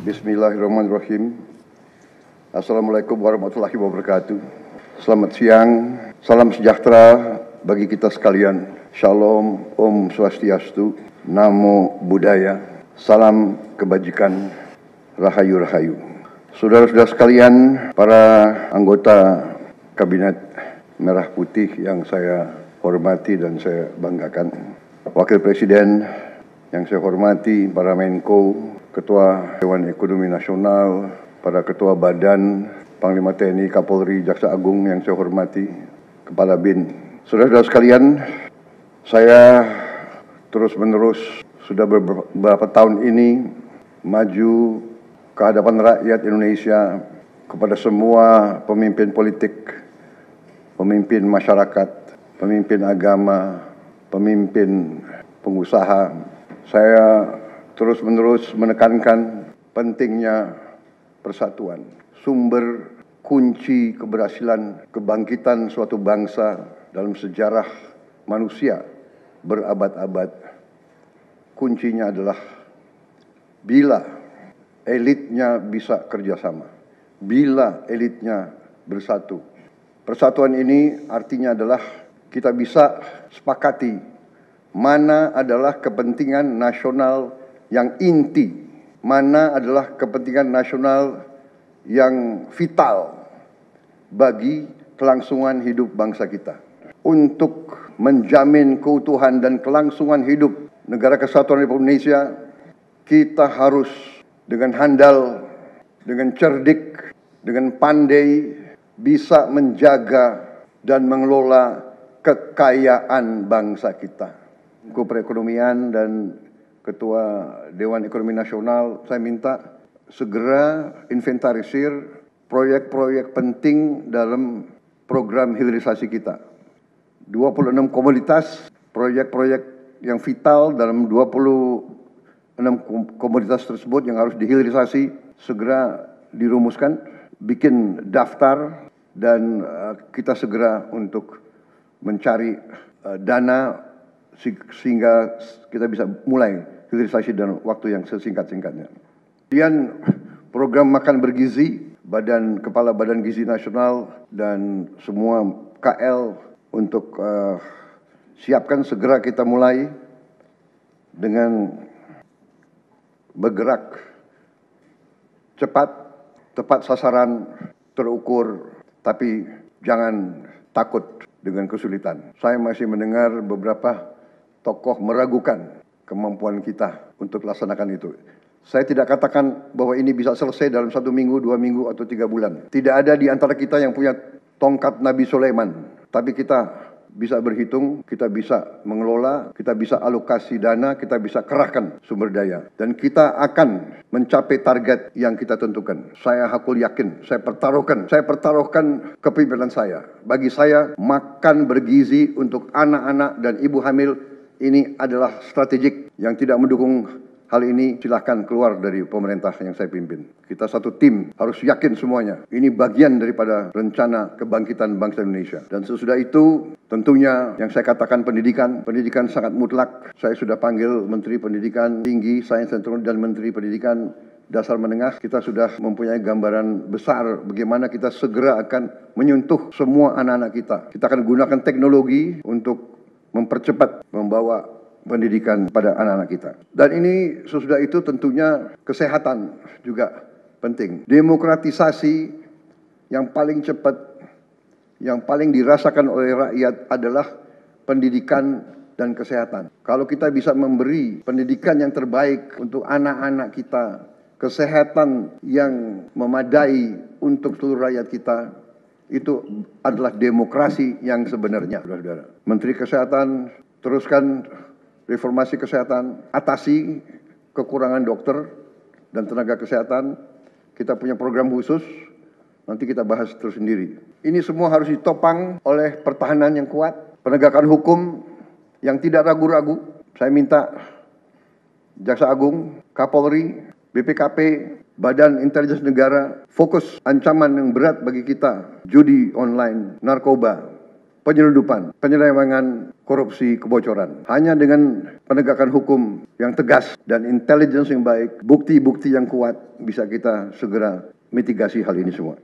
Bismillahirrahmanirrahim. Assalamualaikum warahmatullahi wabarakatuh. Selamat siang, salam sejahtera bagi kita sekalian. Shalom, Om Swastiastu, Namo Buddhaya, salam kebajikan, Rahayu Rahayu. Saudara-saudara sekalian, para anggota Kabinet Merah Putih yang saya hormati dan saya banggakan. Wakil Presiden yang saya hormati, para Menko, Ketua Dewan Ekonomi Nasional, para Ketua Badan, Panglima TNI, Kapolri, Jaksa Agung yang saya hormati, Kepala BIN. Saudara-saudara sekalian, saya terus-menerus sudah beberapa tahun ini maju ke hadapan rakyat Indonesia kepada semua pemimpin politik, pemimpin masyarakat, pemimpin agama, pemimpin pengusaha. Saya terus-menerus menekankan pentingnya persatuan, sumber kunci keberhasilan kebangkitan suatu bangsa dalam sejarah manusia berabad-abad. Kuncinya adalah bila elitnya bisa kerjasama, bila elitnya bersatu. Persatuan ini artinya adalah kita bisa sepakati mana adalah kepentingan nasional yang inti, mana adalah kepentingan nasional yang vital bagi kelangsungan hidup bangsa kita. Untuk menjamin keutuhan dan kelangsungan hidup negara kesatuan Republik Indonesia, kita harus dengan handal, dengan cerdik, dengan pandai bisa menjaga dan mengelola kekayaan bangsa kita. Menko Perekonomian dan Ketua Dewan Ekonomi Nasional, saya minta segera inventarisir proyek-proyek penting dalam program hilirisasi kita. 26 komoditas, proyek-proyek yang vital dalam 26 komoditas tersebut yang harus dihilirisasi segera dirumuskan, bikin daftar dan uh, kita segera untuk mencari uh, dana sehingga kita bisa mulai hilirisasi dalam waktu yang sesingkat-singkatnya. Kemudian program makan bergizi, Badan Kepala Badan Gizi Nasional dan semua KL untuk uh, siapkan segera kita mulai dengan bergerak cepat, tepat sasaran, terukur, tapi jangan takut dengan kesulitan. Saya masih mendengar beberapa tokoh meragukan kemampuan kita untuk laksanakan itu. Saya tidak katakan bahwa ini bisa selesai dalam satu minggu, dua minggu, atau tiga bulan. Tidak ada di antara kita yang punya tongkat Nabi Sulaiman. Tapi kita bisa berhitung, kita bisa mengelola, kita bisa alokasi dana, kita bisa kerahkan sumber daya. Dan kita akan mencapai target yang kita tentukan. Saya hakul yakin, saya pertaruhkan, saya pertaruhkan kepimpinan saya. Bagi saya, makan bergizi untuk anak-anak dan ibu hamil ini adalah strategik yang tidak mendukung hal ini silahkan keluar dari pemerintah yang saya pimpin. Kita satu tim harus yakin semuanya. Ini bagian daripada rencana kebangkitan bangsa Indonesia. Dan sesudah itu tentunya yang saya katakan pendidikan, pendidikan sangat mutlak. Saya sudah panggil Menteri Pendidikan Tinggi, Sains dan Teknologi dan Menteri Pendidikan dasar menengah kita sudah mempunyai gambaran besar bagaimana kita segera akan menyentuh semua anak-anak kita. Kita akan gunakan teknologi untuk mempercepat membawa pendidikan pada anak-anak kita. Dan ini sesudah itu tentunya kesehatan juga penting. Demokratisasi yang paling cepat, yang paling dirasakan oleh rakyat adalah pendidikan dan kesehatan. Kalau kita bisa memberi pendidikan yang terbaik untuk anak-anak kita, kesehatan yang memadai untuk seluruh rakyat kita, itu adalah demokrasi yang sebenarnya, saudara-saudara. Menteri Kesehatan teruskan reformasi kesehatan, atasi kekurangan dokter dan tenaga kesehatan. Kita punya program khusus, nanti kita bahas terus sendiri. Ini semua harus ditopang oleh pertahanan yang kuat, penegakan hukum yang tidak ragu-ragu. Saya minta Jaksa Agung, Kapolri, BPKP, Badan Intelijen Negara fokus ancaman yang berat bagi kita, judi online, narkoba, penyelundupan, penyelewengan, korupsi, kebocoran. Hanya dengan penegakan hukum yang tegas dan intelligence yang baik, bukti-bukti yang kuat bisa kita segera mitigasi hal ini semua.